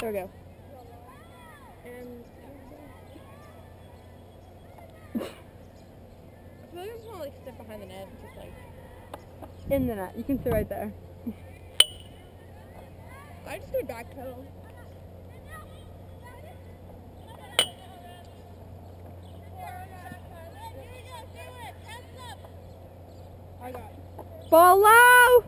There we go. And I feel like I'm trying to like step behind the net, just like In the net. You can sit right there. I just backpedal. I got. Ball low!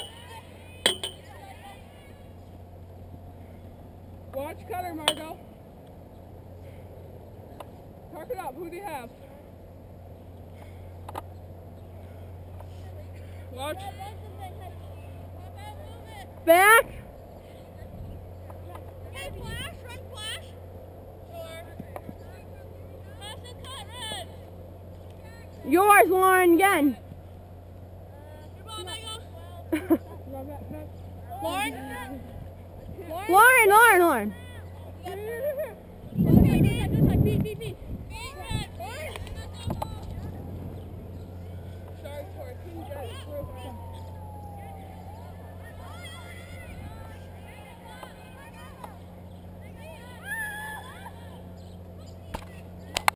Watch cutter, Margo. Park it up. Who do you have? Watch. Back! Yours, Lauren, again. Lauren? Lauren, Lauren, Lauren.